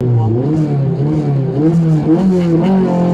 我。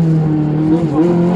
음. 음, 음.